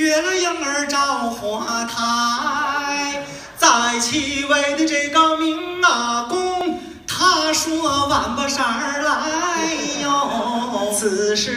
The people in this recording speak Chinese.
月了影儿照花台，在七位的这个明阿公，他说晚不色来哟，此时。